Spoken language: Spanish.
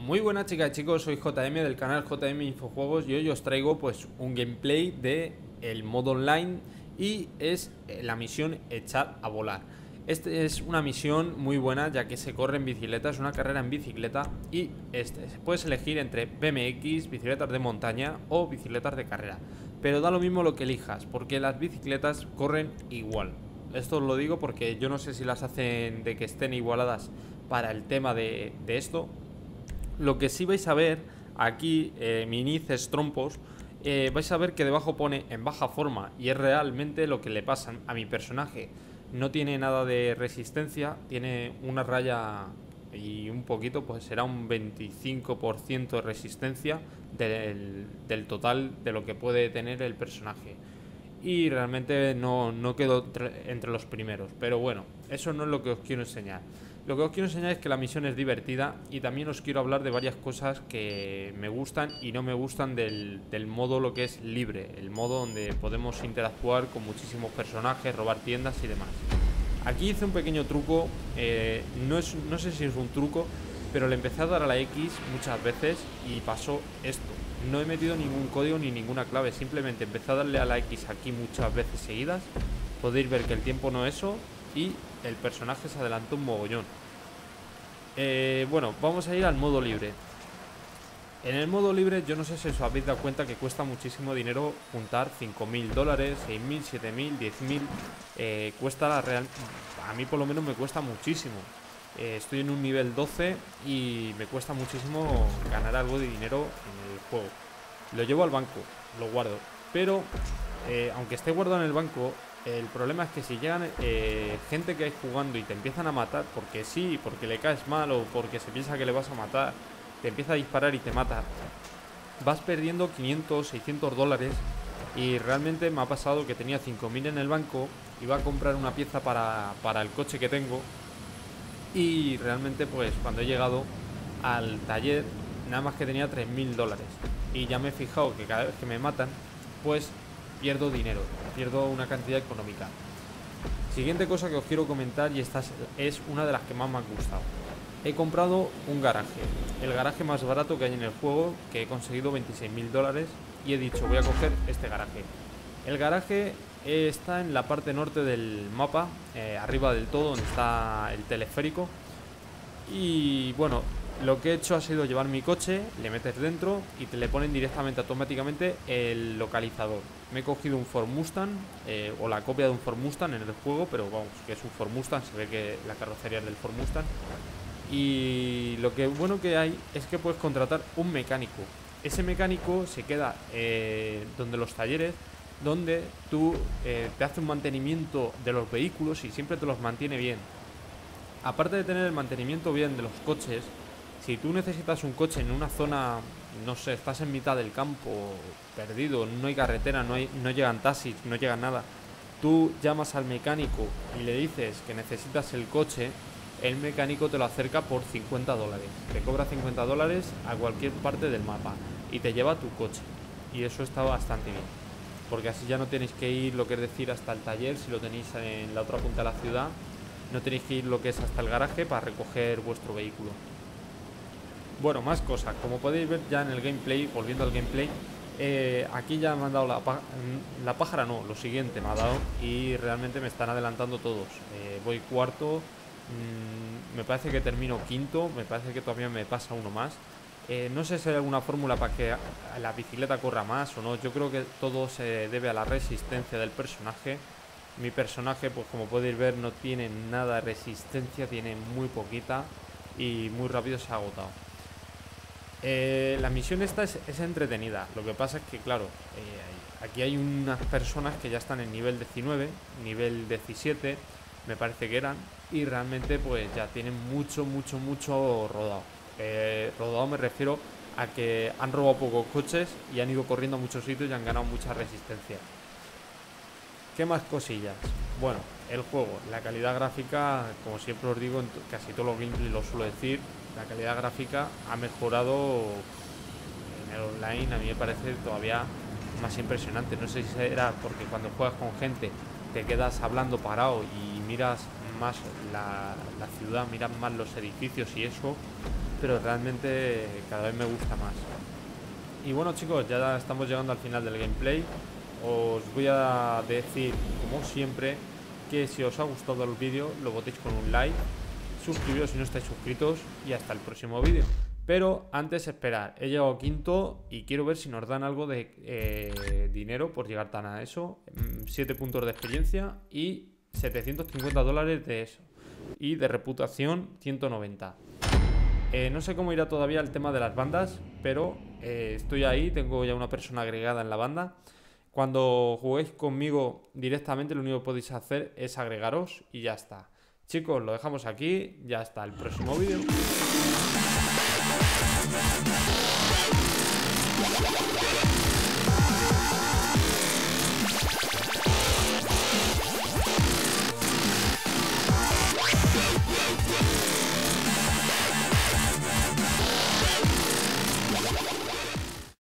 Muy buenas chicas y chicos, soy JM del canal JM Infojuegos y hoy os traigo pues un gameplay de el modo online y es eh, la misión echar a volar. Esta es una misión muy buena ya que se corre en bicicleta, es una carrera en bicicleta y este, puedes elegir entre BMX, bicicletas de montaña o bicicletas de carrera. Pero da lo mismo lo que elijas porque las bicicletas corren igual. Esto os lo digo porque yo no sé si las hacen de que estén igualadas para el tema de, de esto lo que sí vais a ver aquí, eh, minices trompos, eh, vais a ver que debajo pone en baja forma y es realmente lo que le pasa a mi personaje. No tiene nada de resistencia, tiene una raya y un poquito, pues será un 25% de resistencia del, del, total de lo que puede tener el personaje. Y realmente no, no quedó entre los primeros, pero bueno, eso no es lo que os quiero enseñar. Lo que os quiero enseñar es que la misión es divertida y también os quiero hablar de varias cosas que me gustan y no me gustan del, modo lo que es libre, el modo donde podemos interactuar con muchísimos personajes, robar tiendas y demás. Aquí hice un pequeño truco, eh, no, es, no sé si es un truco, pero le empecé a dar a la X muchas veces y pasó esto. No he metido ningún código ni ninguna clave, simplemente empecé a darle a la X aquí muchas veces seguidas. Podéis ver que el tiempo no es eso y el personaje se adelantó un mogollón. Eh, bueno, vamos a ir al modo libre. En el modo libre yo no sé si os habéis dado cuenta que cuesta muchísimo dinero juntar 5.000 dólares, 6.000, 7.000, 10.000. Eh, cuesta la real... A mí por lo menos me cuesta muchísimo. Eh, estoy en un nivel 12 y me cuesta muchísimo ganar algo de dinero en el juego. Lo llevo al banco, lo guardo. Pero, aunque esté guardado en el banco, el problema es que si llegan eh, gente que hay jugando y te empiezan a matar porque sí, porque le caes mal o porque se piensa que le vas a matar, te empieza a disparar y te mata, vas perdiendo 500, 600 dólares y realmente me ha pasado que tenía 5.000 en el banco, iba a comprar una pieza para, para el coche que tengo y realmente pues cuando he llegado al taller nada más que tenía 3.000 dólares y ya me he fijado que cada vez que me matan pues pierdo dinero, pierdo una cantidad económica. Siguiente cosa que os quiero comentar y esta es una de las que más me ha gustado. He comprado un garaje, el garaje más barato que hay en el juego, que he conseguido 26 mil dólares y he dicho voy a coger este garaje. El garaje está en la parte norte del mapa, eh, arriba del todo, donde está el teleférico. Y bueno, lo que he hecho ha sido llevar mi coche, le metes dentro y te le ponen directamente automáticamente el localizador. Me he cogido un Ford Mustang eh, o la copia de un Ford Mustang en el juego, pero vamos, que es un Ford Mustang, se ve que la carrocería es del Ford Mustang. Y lo que bueno que hay es que puedes contratar un mecánico. Ese mecánico se queda eh, donde los talleres, donde tú eh, te hace un mantenimiento de los vehículos y siempre te los mantiene bien. Aparte de tener el mantenimiento bien de los coches, si tú necesitas un coche en una zona, no sé, estás en mitad del campo, perdido, no hay carretera, no, hay, no llegan taxis, no llega nada, tú llamas al mecánico y le dices que necesitas el coche, el mecánico te lo acerca por 50 dólares. Te cobra 50 dólares a cualquier parte del mapa y te lleva tu coche. Y eso está bastante bien. Porque así ya no tenéis que ir, lo que es decir, hasta el taller, si lo tenéis en la otra punta de la ciudad, no tenéis que ir lo que es hasta el garaje para recoger vuestro vehículo. Bueno, más cosas. Como podéis ver ya en el gameplay, volviendo al gameplay, eh, aquí ya me han dado la, mm, la pájara, no, lo siguiente me ha dado y realmente me están adelantando todos. Eh, voy cuarto, mm, me parece que termino quinto, me parece que todavía me pasa uno más. Eh, no sé si hay alguna fórmula para que la bicicleta corra más o no. Yo creo que todo se debe a la resistencia del personaje. Mi personaje, pues como podéis ver, no tiene nada de resistencia, tiene muy poquita y muy rápido se ha agotado. Eh, la misión esta es, entretenida. Lo que pasa es que, claro, eh, aquí hay unas personas que ya están en nivel 19, nivel 17, me parece que eran, y realmente pues ya tienen mucho, mucho, mucho rodado. Rodado me refiero a que han robado pocos coches y han ido corriendo a muchos sitios y han ganado mucha resistencia. ¿Qué más cosillas? Bueno, el juego, la calidad gráfica, como siempre os digo, en casi todos los gameplays lo suelo decir, la calidad gráfica ha mejorado en el online, a mí me parece todavía más impresionante. No sé si será porque cuando juegas con gente te quedas hablando parado y miras más la, ciudad, miras más los edificios y eso, pero realmente cada vez me gusta más. Y bueno chicos, ya estamos llegando al final del gameplay. Os voy a decir, como siempre, que si os ha gustado el vídeo, lo votéis con un like, suscribiros si no estáis suscritos y hasta el próximo vídeo. Pero antes esperar, he llegado quinto y quiero ver si nos dan algo de eh, dinero por llegar tan a eso. 7 mm, puntos de experiencia y 750 dólares de eso. Y de reputación 190. Eh, no sé cómo irá todavía el tema de las bandas, pero eh, estoy ahí, tengo ya una persona agregada en la banda. Cuando juguéis conmigo directamente, lo único que podéis hacer es agregaros y ya está. Chicos, lo dejamos aquí, ya está el próximo vídeo.